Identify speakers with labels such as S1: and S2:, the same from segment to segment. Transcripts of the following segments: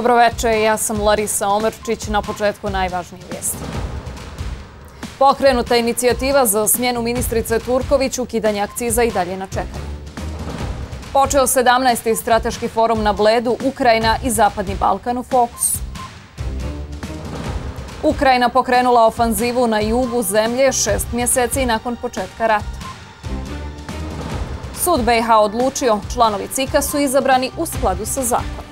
S1: Dobroveče, ja sam Larisa Omerčić, na početku najvažnije vijesti. Pokrenuta inicijativa za smjenu ministrice Turković, ukidanje akciza i dalje na čekanju. Počeo 17. strateški forum na Bledu, Ukrajina i Zapadni Balkan u fokusu. Ukrajina pokrenula ofanzivu na jugu zemlje šest mjeseci nakon početka rata. Sud BiH odlučio, članovi CIKA su izabrani u skladu sa zakonom.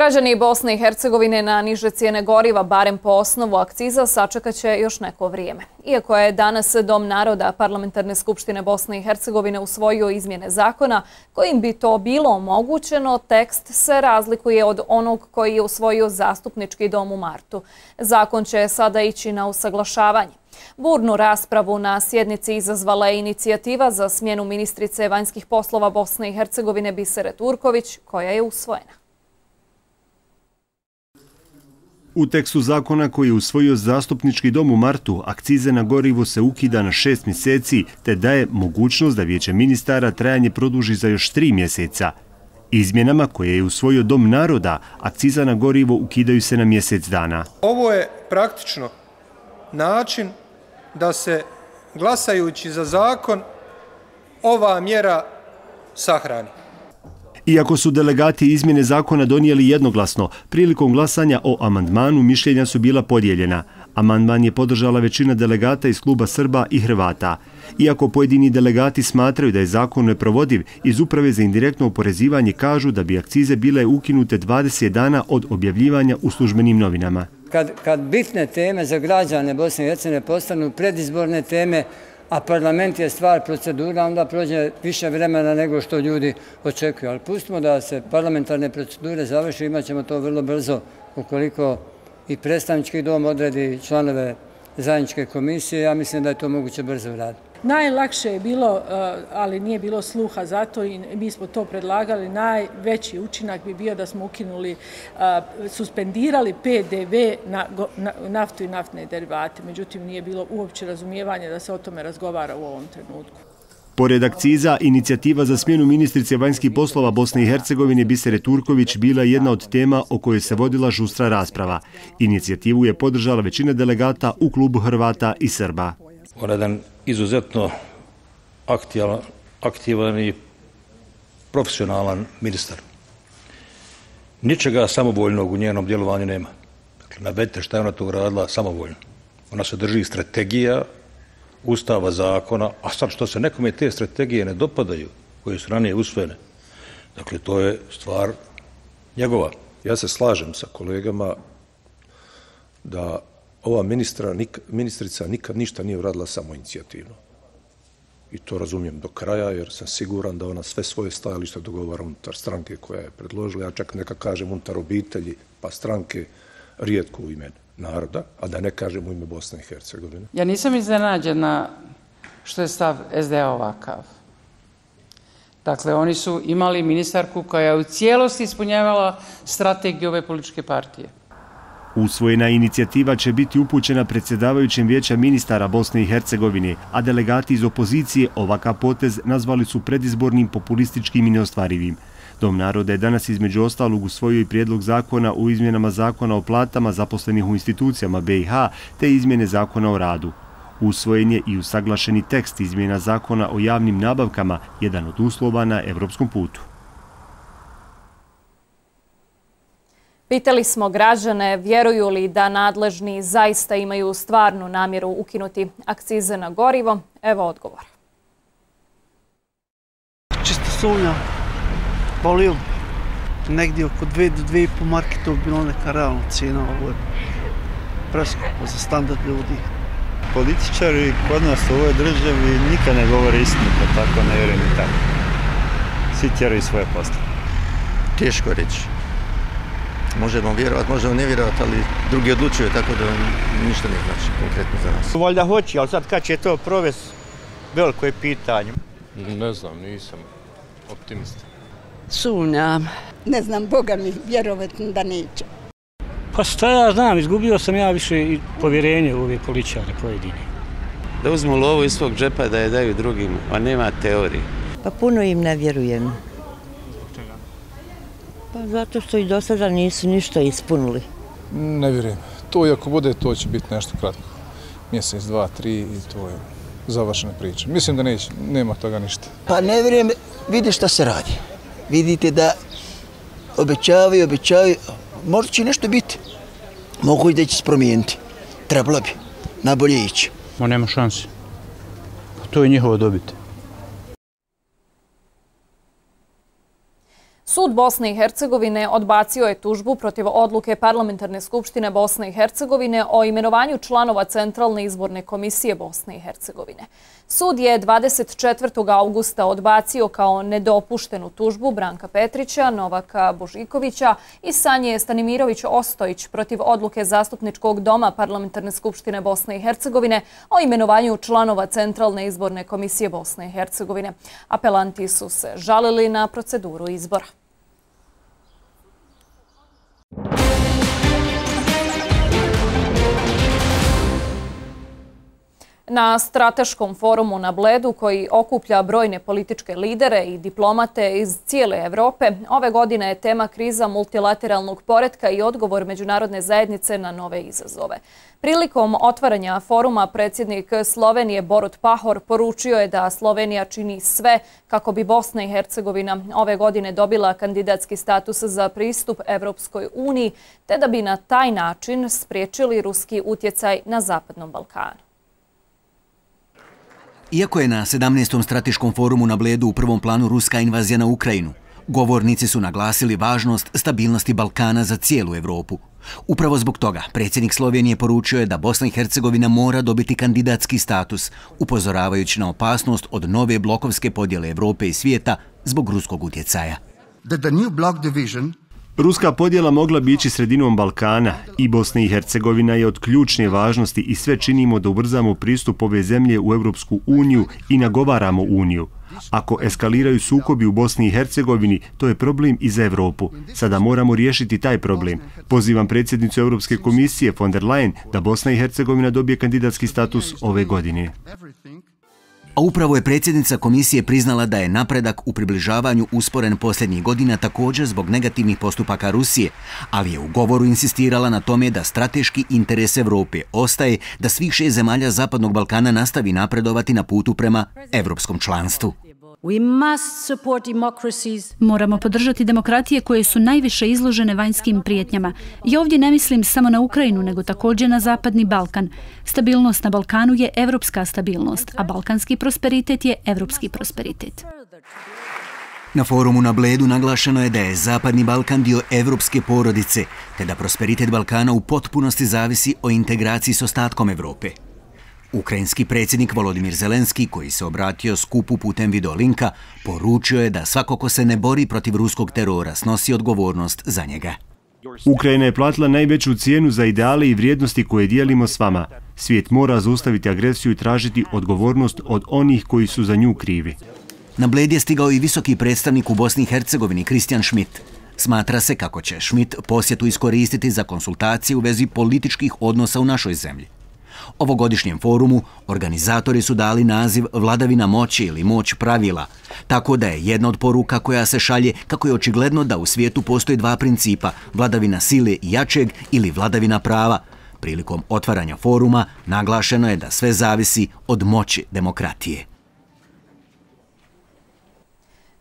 S1: Građani Bosne i Hercegovine na niže cijene goriva, barem po osnovu akciza, sačekat će još neko vrijeme. Iako je danas Dom naroda Parlamentarne skupštine Bosne i Hercegovine usvojio izmjene zakona, kojim bi to bilo omogućeno, tekst se razlikuje od onog koji je usvojio zastupnički dom u martu. Zakon će sada ići na usaglašavanje. Burnu raspravu na sjednici izazvala je inicijativa za smjenu ministrice vanjskih poslova Bosne i Hercegovine Bisere Turković, koja je usvojena.
S2: U tekstu zakona koji je usvojio zastupnički dom u martu, akcize na gorivo se ukida na šest mjeseci, te daje mogućnost da vijeće ministara trajanje produži za još tri mjeseca. Izmjenama koje je usvojio dom naroda, akciza na gorivo ukidaju se na mjesec dana.
S3: Ovo je praktično način da se glasajući za zakon ova mjera sahrani.
S2: Iako su delegati izmjene zakona donijeli jednoglasno, prilikom glasanja o amandmanu mišljenja su bila podijeljena. Amandman je podržala većina delegata iz kluba Srba i Hrvata. Iako pojedini delegati smatraju da je zakon neprovodiv, iz uprave za indirektno oporezivanje kažu da bi akcize bile ukinute 20 dana od objavljivanja u službenim novinama.
S4: Kad, kad bitne teme za građane Bosne i Hercegovine postanu predizborne teme, a parlament je stvar procedura, onda prođe više vremena nego što ljudi očekuju. Ali pustimo da se parlamentarne procedure završi, imat ćemo to vrlo brzo ukoliko i predstavnički dom odredi članove zajedničke komisije. Ja mislim da je to moguće brzo uraditi.
S5: Najlakše je bilo, eh, ali nije bilo sluha za to i mi smo to predlagali, najveći učinak bi bio da smo ukinuli, eh, suspendirali PDV na naftu i naftne derivate. Međutim, nije bilo uopće razumijevanje da se o tome razgovara u ovom trenutku.
S2: Pored akciza, inicijativa za smjenu ministrice vanjskih poslova Bosne i Hercegovine Bisere Turković bila jedna od tema o kojoj se vodila žustra rasprava. Inicijativu je podržala većina delegata u klubu Hrvata i Srba.
S6: Ona jedan izuzetno aktivan, aktivan i profesionalan ministar. Ničega samovoljnog u njenom djelovanju nema. Dakle, navedite šta je ona to uradila samovoljno. Ona se drži strategija, ustava, zakona, a sad što se nekome te strategije ne dopadaju, koje su ranije usvojene, dakle, to je stvar njegova.
S7: Ja se slažem sa kolegama da ova ministra, ministrica nikad ništa nije uradila samo inicijativno. I to razumijem do kraja, jer sam siguran da ona sve svoje stajalište dogovara unutar stranke koja je predložila. Ja čak neka kažem unutar obitelji, pa stranke, rijetko u ime naroda, a da ne kažem u ime Bosne i Hercegovine.
S8: Ja nisam iznenađena što je stav SDA ovakav. Dakle, oni su imali ministarku koja je u cijelosti ispunjavala strategiju ove političke partije.
S2: Usvojena inicijativa će biti upućena predsjedavajućem vijeća ministara Bosne i Hercegovine, a delegati iz opozicije ovakav potez nazvali su predizbornim, populističkim i neostvarivim. Dom naroda je danas između ostalog usvojio i prijedlog zakona u izmjenama zakona o platama zaposlenih u institucijama BiH te izmjene zakona o radu. Usvojen je i usaglašeni tekst izmjena zakona o javnim nabavkama, jedan od uslova na evropskom putu.
S1: Pitali smo građane vjeruju li da nadležni zaista imaju stvarnu namjeru ukinuti akcize na gorivo. Evo odgovor.
S9: Čisto sumnja. Bolio negdje oko 2 do 2,5 marke to bilo neka realna cijena. Ovo je preskupo za standard ljudi.
S10: Političari kod nas u ovoj državi nikad ne govore istinu, pa tako ne vjerujem i tako. Svi tjeraju svoje posle.
S11: Teško reći možemo vjerovati, možemo ne vjerovati, ali drugi odlučuju, tako da ništa ne znači konkretno za nas.
S12: Valjda hoće, ali sad kad će to provesti, veliko je pitanje.
S13: Ne znam, nisam optimista.
S14: Sumnjam. Ne znam, Boga mi vjerovati da neće.
S15: Pa šta ja znam, izgubio sam ja više i povjerenje u ove poličare pojedine. da uzmu lovu iz svog džepa da je daju drugim, a nema teorije.
S16: Pa puno im ne vjerujem. Pa zato što i do sada nisu ništa ispunili.
S17: Ne vjerujem. To i ako bude, to će biti nešto kratko. Mjesec, dva, tri i to je završena priča. Mislim da neće, nema toga ništa.
S18: Pa ne vjerujem, vidi šta se radi. Vidite da obećavaju, obećavaju, možda će nešto biti. Mogu i da će se promijeniti. Trebalo bi. Nabolje ići.
S19: Ma nema šanse. To je njihovo dobiti.
S1: Sud Bosne i Hercegovine odbacio je tužbu protiv odluke Parlamentarne skupštine Bosne i Hercegovine o imenovanju članova Centralne izborne komisije Bosne i Hercegovine. Sud je 24. augusta odbacio kao nedopuštenu tužbu Branka Petrića, Novaka Božikovića i Sanje Stanimirović-Ostojić protiv odluke Zastupničkog doma Parlamentarne skupštine Bosne i Hercegovine o imenovanju članova Centralne izborne komisije Bosne i Hercegovine. Apelanti su se žalili na proceduru izbora. you Na strateškom forumu na Bledu koji okuplja brojne političke lidere i diplomate iz cijele Evrope, ove godine je tema kriza multilateralnog poredka i odgovor međunarodne zajednice na nove izazove. Prilikom otvaranja foruma predsjednik Slovenije Borut Pahor poručio je da Slovenija čini sve kako bi Bosna i Hercegovina ove godine dobila kandidatski status za pristup Evropskoj uniji, te da bi na taj način spriječili ruski utjecaj na Zapadnom Balkanu.
S20: Iako je na 17. strateškom forumu na Bledu u prvom planu ruska invazija na Ukrajinu, govornici su naglasili važnost stabilnosti Balkana za cijelu Evropu. Upravo zbog toga, predsjednik Slovenije poručio je da Bosna i Hercegovina mora dobiti kandidatski status, upozoravajući na opasnost od nove blokovske podjele Evrope i svijeta zbog ruskog utjecaja.
S2: The new block division Ruska podjela mogla bi ići sredinom Balkana i Bosna i Hercegovina je od ključne važnosti i sve činimo da ubrzamo pristup ove zemlje u Evropsku uniju i nagovaramo uniju. Ako eskaliraju sukobi u Bosni i Hercegovini, to je problem i za Evropu. Sada moramo riješiti taj problem. Pozivam predsjednicu Europske komisije von der Leyen da Bosna i Hercegovina dobije kandidatski status ove godine.
S20: A upravo je predsjednica komisije priznala da je napredak u približavanju usporen posljednjih godina također zbog negativnih postupaka Rusije, ali je u govoru insistirala na tome da strateški interes Evrope ostaje da svih šest zemalja Zapadnog Balkana nastavi napredovati na putu prema evropskom članstvu.
S21: Moramo podržati demokratije koje su najviše izložene vanjskim prijetnjama. I ovdje ne mislim samo na Ukrajinu, nego također na Zapadni Balkan. Stabilnost na Balkanu je evropska stabilnost, a balkanski prosperitet je evropski prosperitet.
S20: Na forumu na Bledu naglašeno je da je Zapadni Balkan dio evropske porodice, te da prosperitet Balkana u potpunosti zavisi o integraciji s ostatkom Evrope. Ukrajinski predsjednik Volodimir Zelenski, koji se obratio skupu putem videolinka, poručio je da svako ko se ne bori protiv ruskog terora snosi odgovornost za njega.
S2: Ukrajina je platila najveću cijenu za ideale i vrijednosti koje dijelimo s vama. Svijet mora zaustaviti agresiju i tražiti odgovornost od onih koji su za nju krivi.
S20: Na bled je stigao i visoki predstavnik u Bosni i Hercegovini, Kristijan Schmidt. Smatra se kako će Schmidt posjetu iskoristiti za konsultacije u vezi političkih odnosa u našoj zemlji. Ovogodišnjem forumu organizatori su dali naziv vladavina moći ili moć pravila, tako da je jedna od poruka koja se šalje kako je očigledno da u svijetu postoje dva principa, vladavina sile i jačeg ili vladavina prava. Prilikom otvaranja foruma naglašeno je da sve zavisi od moći demokratije.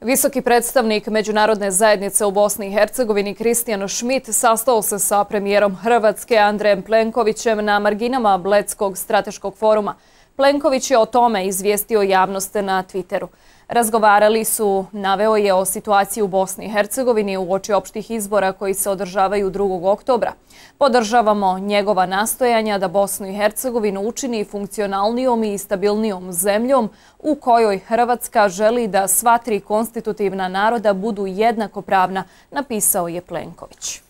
S1: Visoki predstavnik Međunarodne zajednice u Bosni i Hercegovini Kristijan Schmidt sastao se sa premijerom Hrvatske Andrejem Plenkovićem na marginama Bledskog strateškog foruma. Plenković je o tome izvijestio javnost na Twitteru. Razgovarali su, naveo je o situaciji u Bosni i Hercegovini u oči opštih izbora koji se održavaju 2. oktobra. Podržavamo njegova nastojanja da Bosnu i Hercegovinu učini funkcionalnijom i stabilnijom zemljom u kojoj Hrvatska želi da sva tri konstitutivna naroda budu jednakopravna, napisao je Plenković.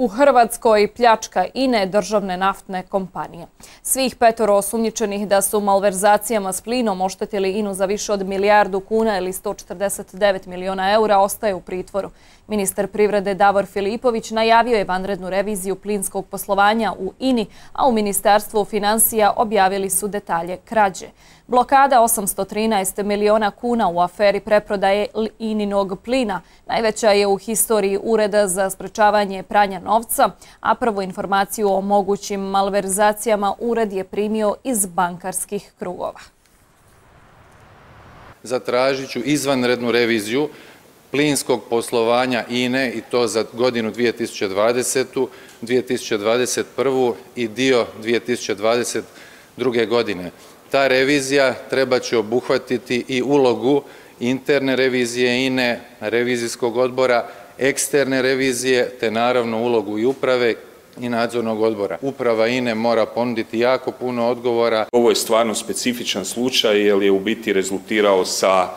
S1: U Hrvatskoj pljačka INE državne naftne kompanije. Svih petoro osumnjičenih da su malverzacijama s plinom oštetili INU za više od milijardu kuna ili 149 miliona eura ostaje u pritvoru. Ministar privrede Davor Filipović najavio je vanrednu reviziju plinskog poslovanja u INI, a u Ministarstvu financija objavili su detalje krađe. Blokada 813 miliona kuna u aferi preprodaje ininog plina najveća je u historiji Ureda za sprečavanje pranja novca, a prvu informaciju o mogućim malverzacijama Ured je primio iz bankarskih krugova.
S22: Zatražit ću izvanrednu reviziju plinskog poslovanja INE i to za godinu 2020. 2021. i dio 2022. godine. Ta revizija treba će obuhvatiti i ulogu interne revizije INE, revizijskog odbora, eksterne revizije, te naravno ulogu i uprave i nadzornog odbora. Uprava INE mora ponuditi jako puno odgovora.
S23: Ovo je stvarno specifičan slučaj jer je u biti rezultirao sa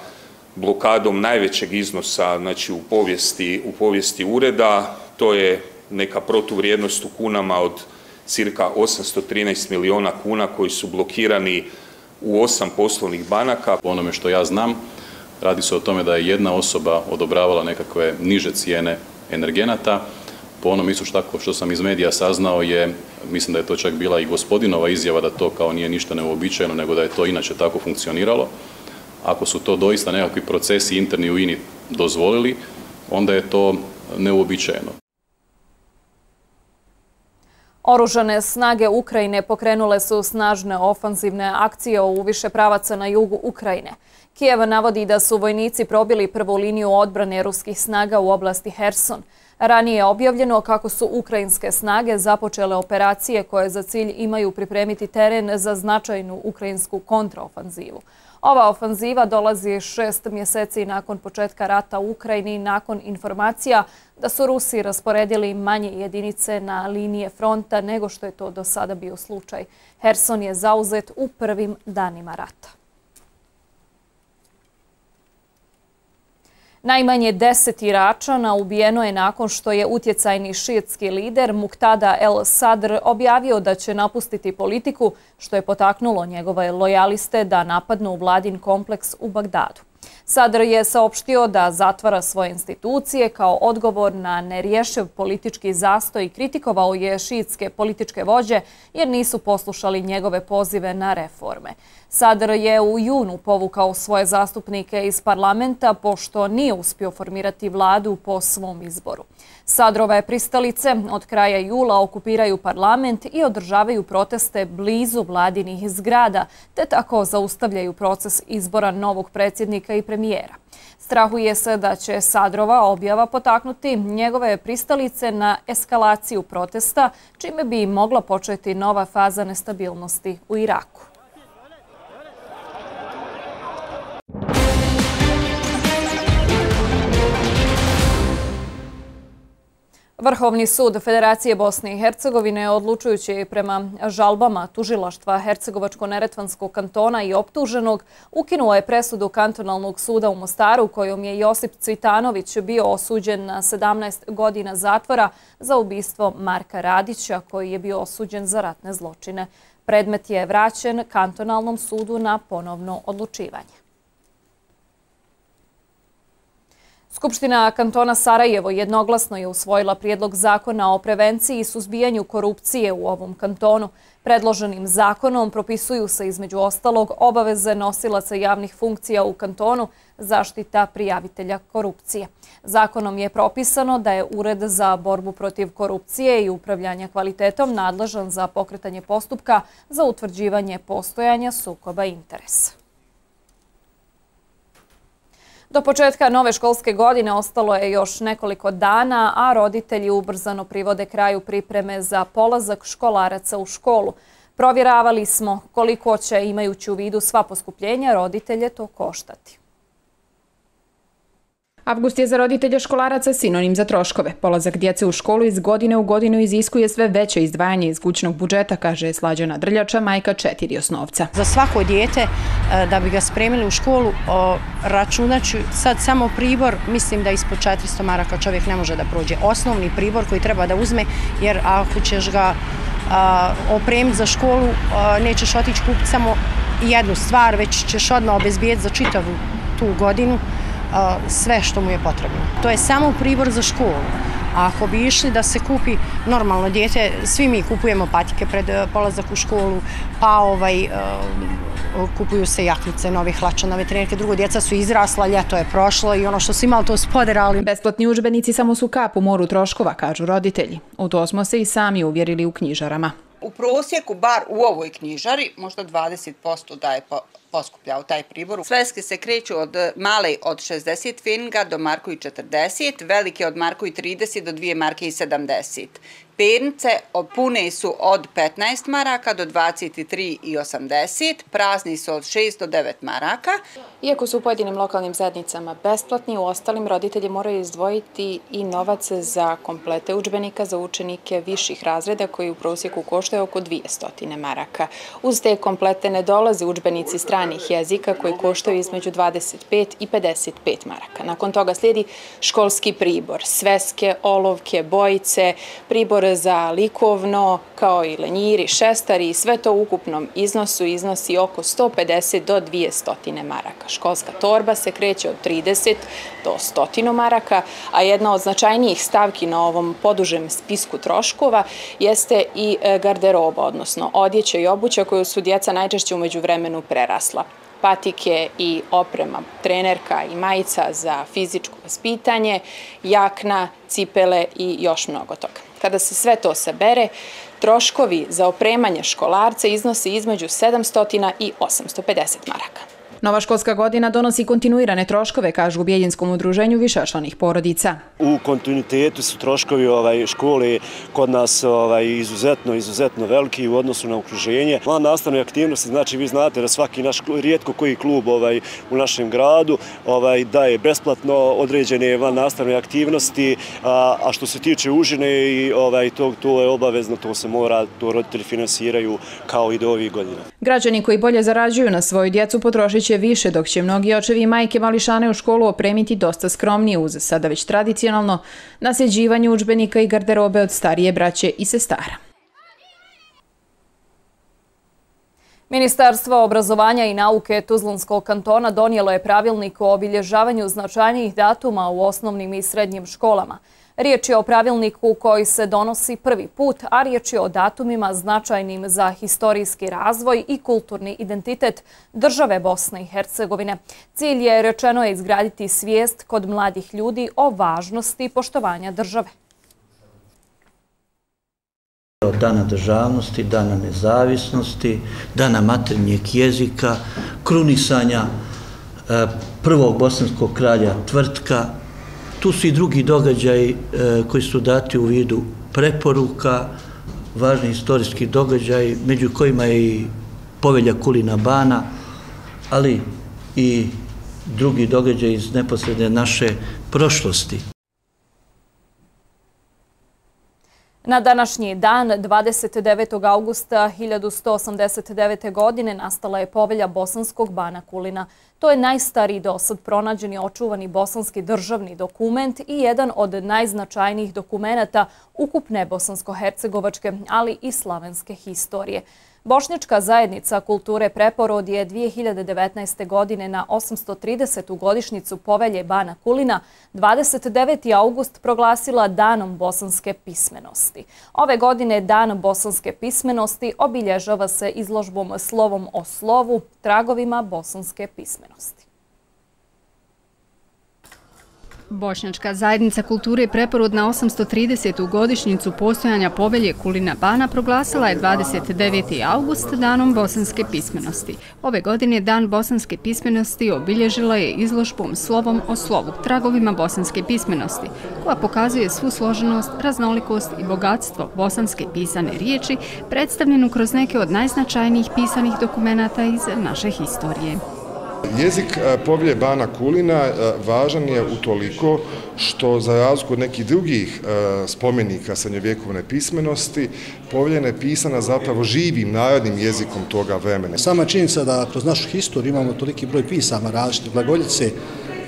S23: blokadom najvećeg iznosa znači, u, povijesti, u povijesti ureda. To je neka protuvrijednost u kunama od cirka 813 miliona kuna koji su blokirani u osam poslovnih banaka.
S24: Po onome što ja znam, radi se o tome da je jedna osoba odobravala nekakve niže cijene energenata. Po onom isto što, što sam iz medija saznao je, mislim da je to čak bila i gospodinova izjava da to kao nije ništa neobičajeno, nego da je to inače tako funkcioniralo. Ako su to doista nekakvi procesi interni u INI dozvolili, onda je to neuobičajeno.
S1: Oružane snage Ukrajine pokrenule su snažne ofanzivne akcije u više pravaca na jugu Ukrajine. Kijev navodi da su vojnici probili prvu liniju odbrane ruskih snaga u oblasti Herson. Ranije je objavljeno kako su ukrajinske snage započele operacije koje za cilj imaju pripremiti teren za značajnu ukrajinsku kontraofanzivu. Ova ofanziva dolazi šest mjeseci nakon početka rata u Ukrajini nakon informacija da su Rusi rasporedili manje jedinice na linije fronta nego što je to do sada bio slučaj. Herson je zauzet u prvim danima rata. Najmanje deset Iračana ubijeno je nakon što je utjecajni šijetski lider Muktada El Sadr objavio da će napustiti politiku, što je potaknulo njegove lojaliste da napadnu vladin kompleks u Bagdadu. Sadr je saopštio da zatvara svoje institucije kao odgovor na nerješiv politički zastoj i kritikovao je šiitske političke vođe jer nisu poslušali njegove pozive na reforme. Sadr je u junu povukao svoje zastupnike iz parlamenta pošto nije uspio formirati vladu po svom izboru. Sadrove pristalice od kraja jula okupiraju parlament i održavaju proteste blizu vladinih zgrada, te tako zaustavljaju proces izbora novog predsjednika i premijera. Strahuje se da će Sadrova objava potaknuti njegove pristalice na eskalaciju protesta, čime bi mogla početi nova faza nestabilnosti u Iraku. Vrhovni sud Federacije Bosne i Hercegovine odlučujući prema žalbama tužilaštva Hercegovačko-Neretvanskog kantona i optuženog ukinuo je presudu kantonalnog suda u Mostaru kojom je Josip Cvitanović bio osuđen na 17 godina zatvora za ubistvo Marka Radića koji je bio osuđen za ratne zločine. Predmet je vraćen kantonalnom sudu na ponovno odlučivanje. Skupština kantona Sarajevo jednoglasno je usvojila prijedlog zakona o prevenciji i suzbijanju korupcije u ovom kantonu. Predloženim zakonom propisuju se između ostalog obaveze nosilaca javnih funkcija u kantonu zaštita prijavitelja korupcije. Zakonom je propisano da je Ured za borbu protiv korupcije i upravljanja kvalitetom nadležan za pokretanje postupka za utvrđivanje postojanja sukoba interesa. Do početka nove školske godine ostalo je još nekoliko dana, a roditelji ubrzano privode kraju pripreme za polazak školaraca u školu. Provjeravali smo koliko će, imajući u vidu sva poskupljenja, roditelje to koštati.
S25: Avgust je za roditelje školaraca sinonim za troškove. Polazak djece u školu iz godine u godinu iziskuje sve veće izdvajanje iz kućnog budžeta, kaže Slađana Drljača, majka četiri osnovca.
S26: Za svako djete, e, da bi ga spremili u školu, računaću sad samo pribor, mislim da ispod 400 maraka čovjek ne može da prođe. Osnovni pribor koji treba da uzme, jer ako ćeš ga opremiti za školu, nećeš otići kupiti samo jednu stvar, već ćeš odmah obezbijeti za čitavu tu godinu sve što mu je potrebno. To je samo pribor za školu. A ako bi išli da se kupi normalno djete, svi mi kupujemo patike pred e, polazak u školu, pa ovaj, e, kupuju se jaknice, novi hlača, nove trenerke, drugo djeca su izrasla, ljeto je prošlo i ono što su imali to spoderali.
S25: Besplatni užbenici samo su kap u moru troškova, kažu roditelji. U to smo se i sami uvjerili u knjižarama.
S27: U prosjeku, bar u ovoj knjižari, možda 20% daje poskupljao taj pribor. Sveske se kreću od male od 60 finga do marku i 40, velike od marku i 30 do 2 marke i 70 pernice pune su od 15 maraka do 23 80, prazni su od 6 do 9 maraka.
S25: Iako su u pojedinim lokalnim zajednicama besplatni, u ostalim roditelji moraju izdvojiti i novac za komplete učbenika za učenike viših razreda koji u prosjeku koštaju oko 200 maraka. Uz te komplete ne dolaze učbenici stranih jezika koji koštaju između 25 i 55 maraka. Nakon toga slijedi školski pribor, sveske, olovke, bojice, pribor za likovno, kao i lenjiri, šestari i sve to u ukupnom iznosu iznosi oko 150 do 200 maraka. Školska torba se kreće od 30 do 100 maraka, a jedna od značajnijih stavki na ovom podužem spisku troškova jeste i e, garderoba, odnosno odjeća i obuća koju su djeca najčešće umeđu vremenu prerasla patike i oprema trenerka i majica za fizičko vaspitanje, jakna, cipele i još mnogo toga. Kada se sve to sabere, troškovi za opremanje školarca iznose između 700 i 850 maraka. Nova školska godina donosi kontinuirane troškove, kažu u Bijeljinskom udruženju višačlanih porodica.
S28: U kontinuitetu su troškovi ovaj, škole kod nas ovaj, izuzetno, izuzetno veliki u odnosu na okruženje. Plan nastavne aktivnosti, znači vi znate da svaki naš, rijetko koji klub ovaj, u našem gradu daje besplatno određene van nastavne aktivnosti, a, a što se tiče užine i to, to je obavezno, to se mora, to roditelji finansiraju kao i do ovih godina.
S25: Građani koji bolje zarađuju na svoju djecu potrošit će više, dok će mnogi očevi i majke mališane u školu opremiti dosta skromnije uz sada već tradicionalno nasljeđivanje učbenika i garderobe od starije braće i sestara.
S1: Ministarstvo obrazovanja i nauke Tuzlanskog kantona donijelo je pravilnik o obilježavanju značajnijih datuma u osnovnim i srednjim školama – Riječ je o pravilniku koji se donosi prvi put, a riječ je o datumima značajnim za historijski razvoj i kulturni identitet države Bosne i Hercegovine. Cilj je rečeno je izgraditi svijest kod mladih ljudi o važnosti poštovanja države.
S29: Dana državnosti, dana nezavisnosti, dana maternjeg jezika, krunisanja eh, prvog bosanskog kralja Tvrtka, Tu su i drugi događaji e, koji su dati u vidu preporuka, važni istorijski događaj, među kojima je i povelja Kulina Bana, ali i drugi događaj iz neposredne naše prošlosti.
S1: Na današnji dan, 29. augusta 1189. godine, nastala je povelja Bosanskog bana Kulina. To je najstariji dosad pronađeni očuvani bosanski državni dokument i jedan od najznačajnijih dokumenta ukupne bosansko-hercegovačke, ali i slavenske historije. Bošnjačka zajednica kulture Preporod je 2019. godine na 830. godišnicu povelje Bana Kulina 29. august proglasila Danom bosanske pismenosti. Ove godine Dan bosanske pismenosti obilježava se izložbom slovom o slovu, tragovima bosanske pismenosti.
S25: Bošnjačka zajednica kulture preporod na 830. godišnjicu postojanja povelje Kulina Bana proglasila je 29. august danom bosanske pismenosti. Ove godine dan bosanske pismenosti obilježila je izložbom slovom o slovu, tragovima bosanske pismenosti, koja pokazuje svu složenost, raznolikost i bogatstvo bosanske pisane riječi, predstavljenu kroz neke od najznačajnijih pisanih dokumenta iz naše historije.
S30: Jezik e, povelje Bana Kulina e, važan je utoliko što za razliku od nekih drugih e, spomenika srednjovjekovne pismenosti, povelja je pisana zapravo živim narodnim jezikom toga vremena.
S31: Sama činjenica da kroz našu historiju imamo toliki broj pisama različite, glagoljice,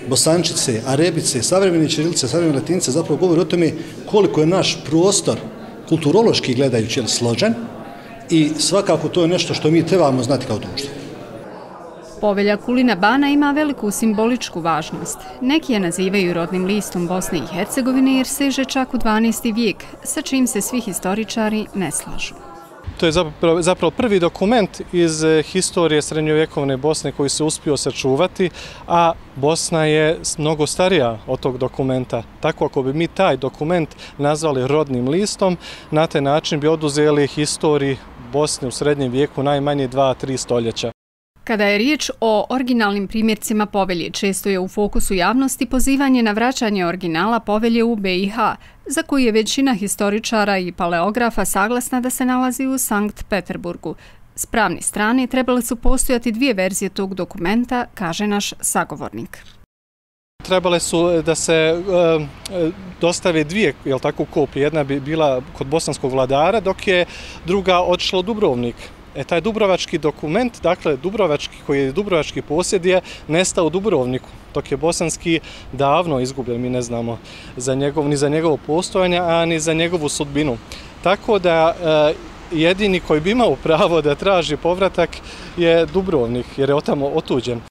S31: bosančice, arebice, savremene čirilice, savremene latinice, zapravo govori o tome koliko je naš prostor kulturološki gledajući složen i svakako to je nešto što mi trebamo znati kao društvo.
S32: Povelja Kulina Bana ima veliku simboličku važnost. Neki je nazivaju rodnim listom Bosne i Hercegovine jer seže čak u 12. vijek, sa čim se svi historičari ne slažu.
S33: To je zapravo prvi dokument iz eh, historije srednjovjekovne Bosne koji se uspio sačuvati, a Bosna je mnogo starija od tog dokumenta. Tako ako bi mi taj dokument nazvali rodnim listom, na taj način bi oduzeli historiji Bosne u srednjem vijeku najmanje dva, tri stoljeća.
S32: Kada je riječ o originalnim primjercima povelje, često je u fokusu javnosti pozivanje na vraćanje originala povelje u BiH, za koju je većina historičara i paleografa saglasna da se nalazi u Sankt Peterburgu. S pravne strane trebali su postojati dvije verzije tog dokumenta, kaže naš sagovornik.
S33: Trebale su eh, da se e, dostave dvije jel tako, kopije. Jedna bi bila kod bosanskog vladara, dok je druga odšla u Dubrovnik. E, taj dubrovački dokument, dakle, dubrovački, koji je dubrovački posjed, je nestao u Dubrovniku, dok je bosanski davno izgubljen, mi ne znamo za njegov, ni za njegovo postojanje, a ni za njegovu sudbinu. Tako da e, jedini koji bi imao pravo da traži povratak je Dubrovnik, jer je otamo otuđen.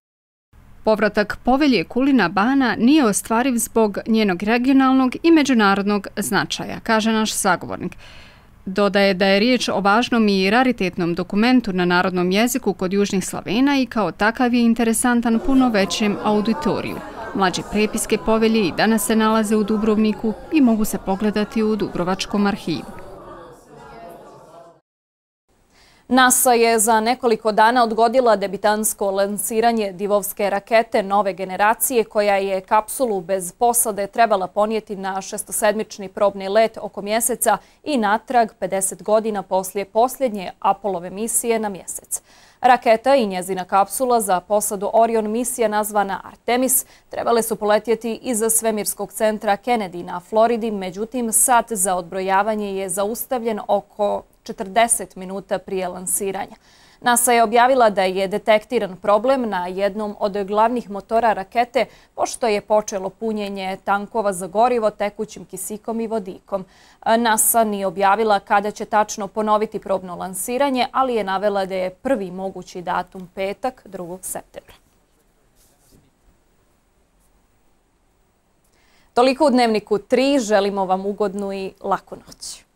S32: Povratak povelje Kulina Bana nije ostvariv zbog njenog regionalnog i međunarodnog značaja, kaže naš sagovornik. Dodaje da je riječ o važnom i raritetnom dokumentu na narodnom jeziku kod Južnih Slavena i kao takav je interesantan puno većem auditoriju. Mlađe prepiske povelje i danas se nalaze u Dubrovniku i mogu se pogledati u Dubrovačkom arhivu.
S1: NASA je za nekoliko dana odgodila debitansko lansiranje divovske rakete nove generacije koja je kapsulu bez posade trebala ponijeti na šestosedmični probni let oko mjeseca i natrag 50 godina poslije posljednje Apolove misije na mjesec. Raketa i njezina kapsula za posadu Orion misija nazvana Artemis trebale su poletjeti iz svemirskog centra Kennedy na Floridi, međutim sat za odbrojavanje je zaustavljen oko 40 minuta prije lansiranja. NASA je objavila da je detektiran problem na jednom od glavnih motora rakete, pošto je počelo punjenje tankova za gorivo tekućim kisikom i vodikom. NASA nije objavila kada će tačno ponoviti probno lansiranje, ali je navela da je prvi mogući datum petak 2. septembra. Toliko u Dnevniku 3. Želimo vam ugodnu i laku noć.